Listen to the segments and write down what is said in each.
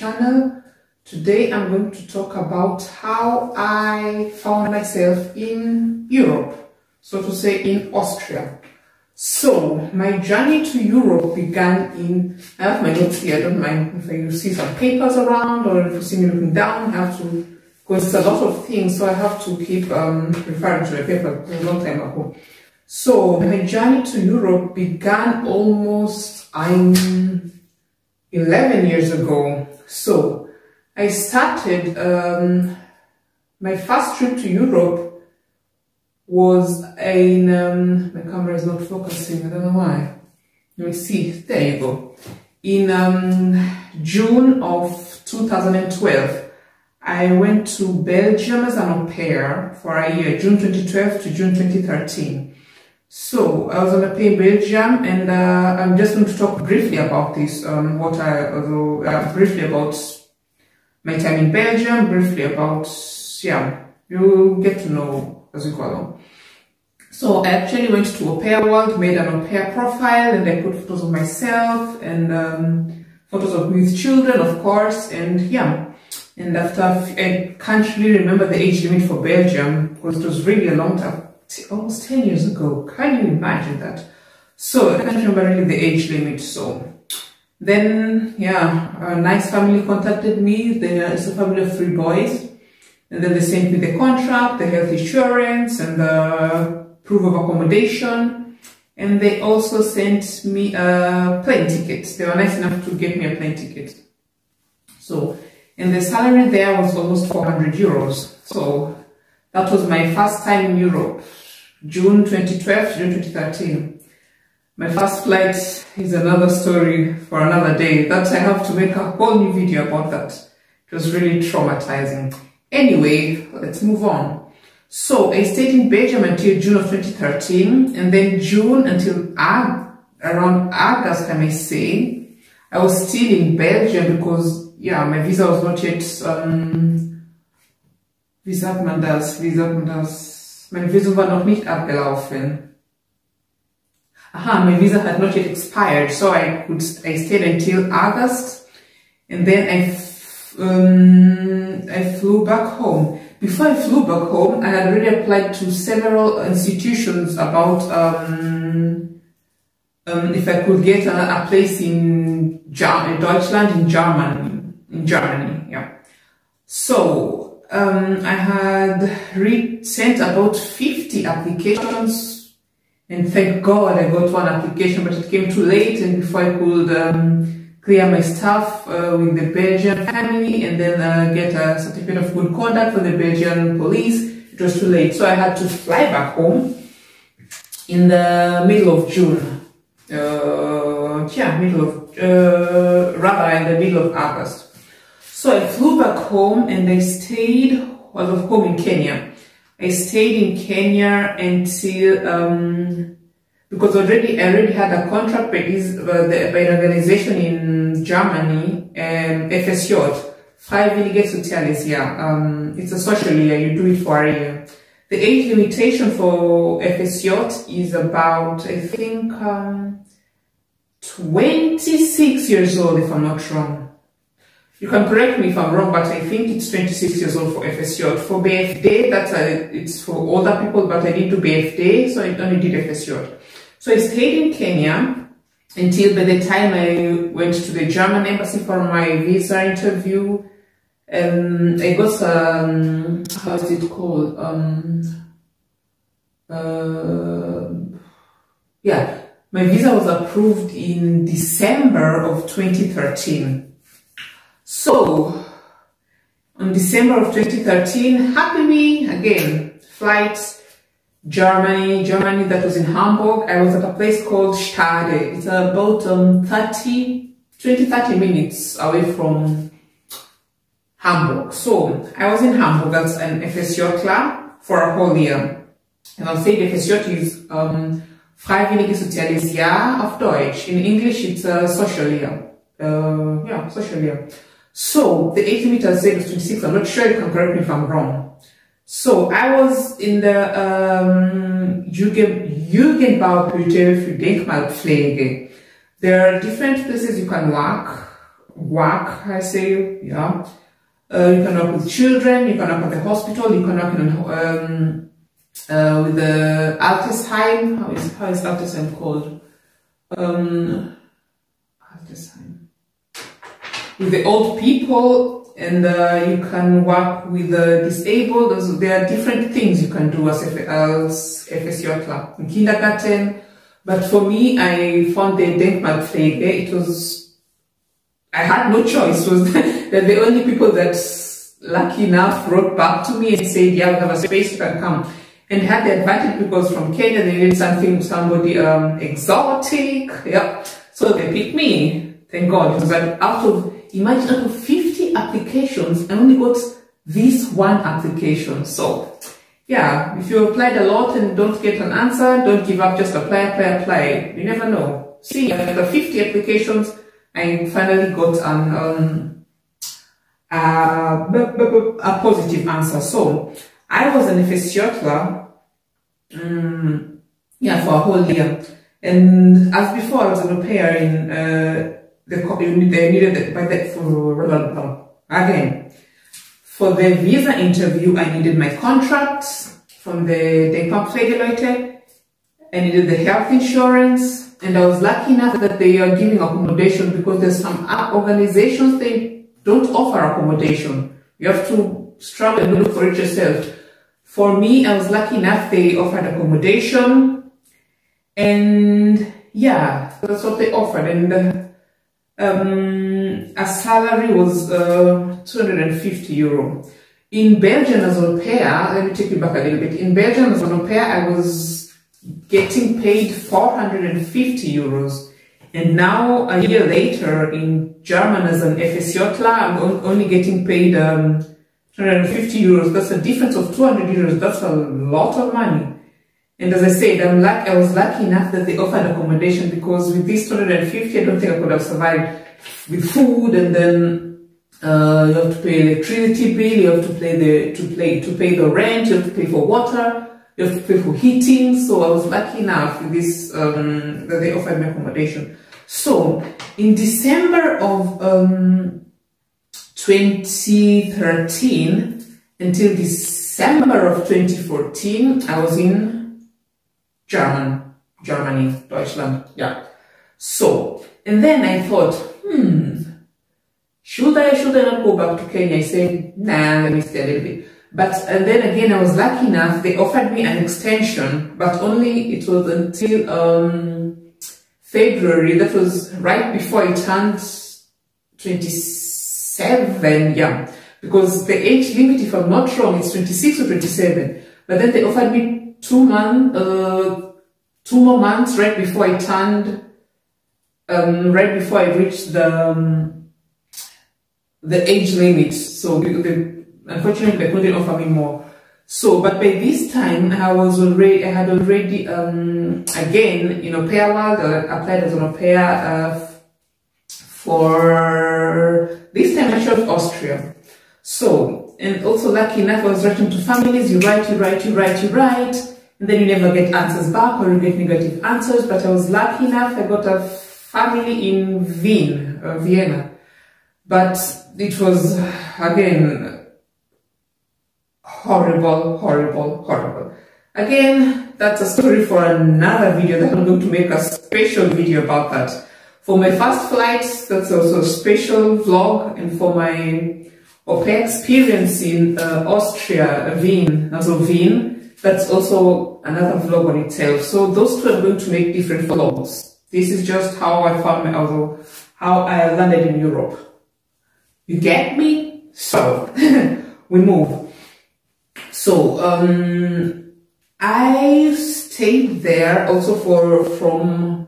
channel. Today I'm going to talk about how I found myself in Europe, so to say in Austria. So my journey to Europe began in, I have my notes here, I don't mind if you see some papers around or if you see me looking down, I have to, because it's a lot of things, so I have to keep um, referring to the paper a long time ago. So my journey to Europe began almost, I'm 11 years ago. So I started, um, my first trip to Europe was in, um, my camera is not focusing, I don't know why. Let me see, there you go. In um, June of 2012, I went to Belgium as an au pair for a year, June 2012 to June 2013. So I was an au pair Belgium, and uh, I'm just going to talk briefly about this. Um, what I, although uh, briefly about my time in Belgium, briefly about yeah, you get to know as we go along. So I actually went to Au Pair World, made an au pair profile, and I put photos of myself and um, photos of me with children, of course, and yeah. And after I can't really remember the age limit for Belgium because it was really a long time almost 10 years ago. Can you imagine that? So I can't remember really the age limit. So then, yeah, a nice family contacted me. There is a family of three boys. And then they sent me the contract, the health insurance, and the proof of accommodation. And they also sent me a plane ticket. They were nice enough to get me a plane ticket. So, and the salary there was almost 400 euros. So that was my first time in Europe. June 2012 June 2013. My first flight is another story for another day. That I have to make a whole new video about that. It was really traumatizing. Anyway, let's move on. So I stayed in Belgium until June of 2013 and then June until Aug around August, I may say, I was still in Belgium because, yeah, my visa was not yet, um, wie sagt man das, Mein Visum war noch nicht abgelaufen. Aha, my visa had not yet expired, so I could I stayed until August, and then I um, I flew back home. Before I flew back home, I had already applied to several institutions about um, um, if I could get a, a place in, in Deutschland, in Germany, in Germany, yeah. So um, I had sent about 50 applications and thank God I got one application, but it came too late and before I could um, clear my stuff uh, with the Belgian family and then uh, get a certificate of good conduct for the Belgian police, it was too late. So I had to fly back home in the middle of June. Uh, yeah, middle of, uh, rather in the middle of August. So I flew back home and I stayed, I was home in Kenya. I stayed in Kenya until, um, because already I already had a contract by, this, the, by an organization in Germany, um, FSJ, Freiwillige Soziales Jahr. Um, it's a social year, you do it for a year. The age limitation for FSJ is about, I think, um, 26 years old, if I'm not wrong. You can correct me if I'm wrong, but I think it's 26 years old for FSJ. For BFD, that's a, it's for older people, but I did do BFD, so I only did FSJ. So I stayed in Kenya until by the time I went to the German embassy for my visa interview. Um, I got, um, how is it called? Um, uh, yeah, my visa was approved in December of 2013. So, on December of 2013, happy me again, flight Germany, Germany that was in Hamburg. I was at a place called Stade. It's about um, 30, 20, 30 minutes away from Hamburg. So I was in Hamburg as an FSJ club for a whole year. And I'll say the FSJ is um, Freiwillige Soziales Jahr auf Deutsch. In English, it's a social year. Uh, yeah, social year. So the 80 meters Z was 26. I'm not sure you can correct me if I'm wrong. So I was in the um, Jugend, Jugendbauhütte für Denkmalpflege. There are different places you can work work, I say, yeah. Uh, you can work with children, you can work at the hospital, you can work in, um, uh, with the Altersheim. How is, how is Altersheim called? Um. With the old people, and uh, you can work with the disabled. There are different things you can do as, F as FSJ in kindergarten. But for me, I found the Denkmalpflege, it was I had no choice. Was that the only people that lucky enough wrote back to me and said, yeah, we have a space, you can come. And had the advantage because from Kenya, they needed something, somebody um, exotic. Yeah. So they picked me. Thank God. It was like out of, imagine out of 50 applications, I only got this one application. So yeah, if you applied a lot and don't get an answer, don't give up, just apply, apply, apply. You never know. See, after 50 applications, I finally got an um, a, a positive answer. So I was an FSJ um, yeah, for a whole year. And as before, I was an au pair in uh, the they needed that for again for the visa interview. I needed my contract from the Denkmalpflegeleute. I needed the health insurance and I was lucky enough that they are giving accommodation because there's some organizations they don't offer accommodation. You have to struggle and look for it yourself. For me, I was lucky enough they offered accommodation and yeah, that's what they offered. And uh, um, a salary was uh, 250 euro. In Belgium as an au pair, let me take you back a little bit. In Belgium as an au pair, I was getting paid 450 euros. And now, a year later, in German as an FSJ, I'm only getting paid um, 250 euros. That's a difference of 200 euros. That's a lot of money. And as I said, I'm luck, I was lucky enough that they offered accommodation because with this 250, I don't think I could have survived with food and then uh, you have to pay electricity bill, you have to pay the to pay to pay the rent, you have to pay for water you have to pay for heating. So I was lucky enough with this, um, that they offered me accommodation. So in December of um, 2013 until December of 2014, I was in German, Germany, Deutschland, yeah. So, and then I thought, hmm, should I, should I not go back to Kenya? I said, nah, let me stay a little bit. But and then again, I was lucky enough, they offered me an extension, but only it was until um, February. That was right before I turned 27, yeah. Because the age limit, if I'm not wrong, is 26 or 27. But then they offered me two months, uh, two more months right before I turned, um, right before I reached the, um, the age limit. So the, Unfortunately, they couldn't offer me more. So, but by this time, I was already, I had already, um, again, you know, pair world, uh, applied as an au pair, uh, for this time I chose Austria. So, and also lucky enough, I was writing to families, you write, you write, you write, you write, and then you never get answers back or you get negative answers, but I was lucky enough, I got a family in Wien, uh, Vienna. But it was, again, horrible, horrible, horrible. Again, that's a story for another video that I'm going to make a special video about that. For my first flight, that's also a special vlog, and for my au experience in uh, Austria, Wien, also Wien, that's also another vlog on itself. So those two are going to make different vlogs. This is just how I found my, also how I landed in Europe. You get me? So, we move. So um, I stayed there also for from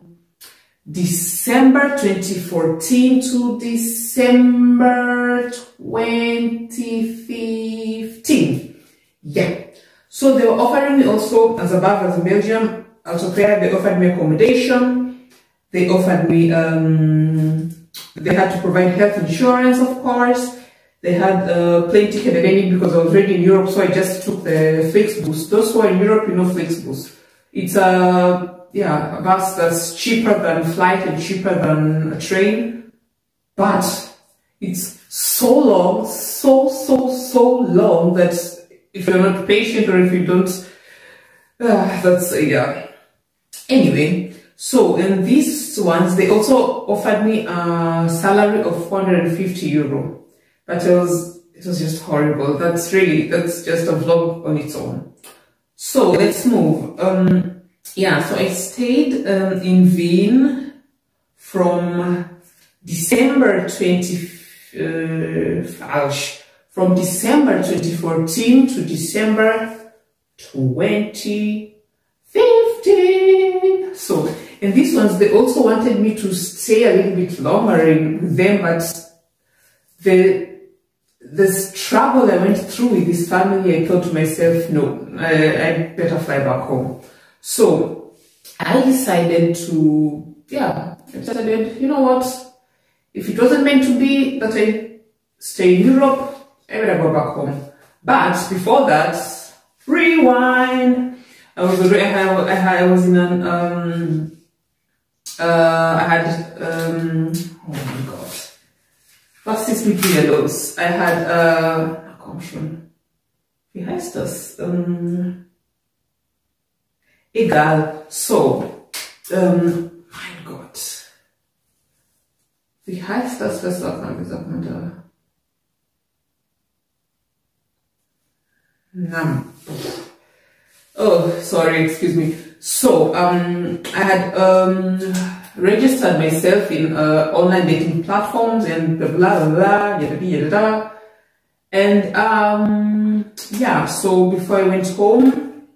December 2014 to December 2015. Yeah. So they were offering me also as above as in Belgium, also there they offered me accommodation. They offered me, um, they had to provide health insurance, of course. They had a plane ticket at any because I was already in Europe, so I just took the Flixbus. Those who are in Europe, you know Flixbus. It's a, yeah, a bus that's cheaper than flight and cheaper than a train, but It's so long, so, so, so long that if you're not patient or if you don't, uh, that's, uh, yeah. Anyway, so in these ones, they also offered me a salary of 450 euro, but it was, it was just horrible. That's really, that's just a vlog on its own. So let's move. Um, yeah, so I stayed um, in Wien from December 20, uh, from December 2014 to December 2015. So, and these ones, they also wanted me to stay a little bit longer in them, but the the struggle I went through with this family, I thought to myself, no, I, I better fly back home. So I decided to, yeah, I decided, you know what, if it wasn't meant to be that I stay in Europe, I better go back home. But before that, rewind. I was already, I, I, I was in an, um, uh, I had, um, oh my god, was ist mit mir los? I had, uh, komm schon, wie heißt das? Um, egal, so, um, mein Gott, wie heißt das, was sagt man, wie sagt man da? Oh, sorry, excuse me. So, um, I had um, registered myself in uh, online dating platforms and blah blah blah, yada yada. And um, yeah, so before I went home,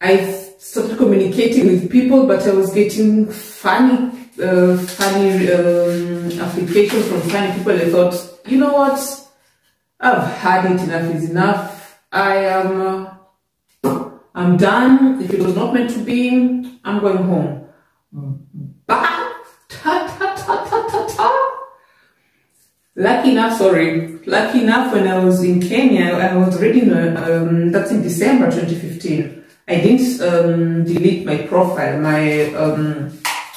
I started communicating with people, but I was getting funny, uh, funny um, applications from funny people. I thought, you know what? I've had it. Enough is enough. I am. Uh, I'm done. If it was not meant to be, I'm going home. But, ta ta ta ta ta ta. Lucky enough, sorry. Lucky enough, when I was in Kenya, I was reading, um, that's in December 2015. I didn't um, delete my profile, my um,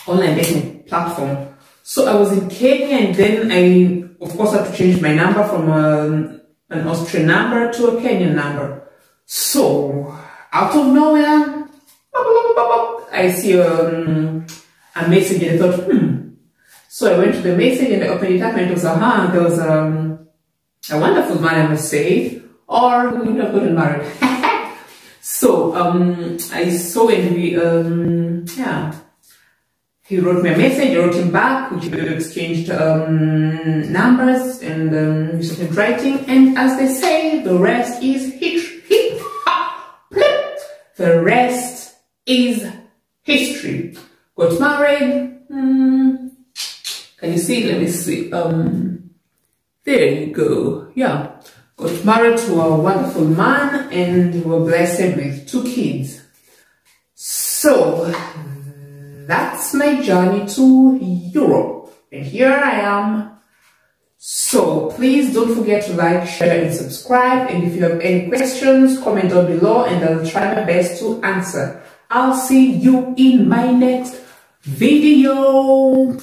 online dating platform. So I was in Kenya and then I, of course, had to change my number from um, an Austrian number to a Kenyan number. So out of nowhere, I see um, a message and I thought, hmm. So I went to the message and I opened it up and it was, aha, there was um, a wonderful man, I must say, or we would have gotten married. so um, I saw and we, um, yeah, he wrote me a message, I wrote him back, we exchanged um, numbers and um, started writing. And as they say, the rest is history. The rest is history. Got married. Mm, can you see? Let me see. Um, there you go. Yeah. Got married to a wonderful man and we were blessed with two kids. So that's my journey to Europe. And here I am. So please don't forget to like, share and subscribe. And if you have any questions, comment down below and I'll try my best to answer. I'll see you in my next video.